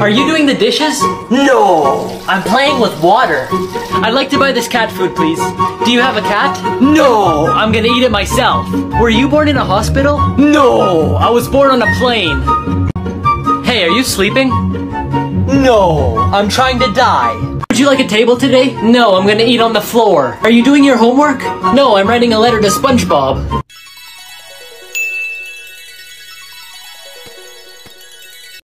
Are you doing the dishes? No! I'm playing with water. I'd like to buy this cat food, please. Do you have a cat? No! I'm gonna eat it myself. Were you born in a hospital? No! I was born on a plane. Hey, are you sleeping? No! I'm trying to die. Would you like a table today? No, I'm gonna eat on the floor. Are you doing your homework? No, I'm writing a letter to SpongeBob.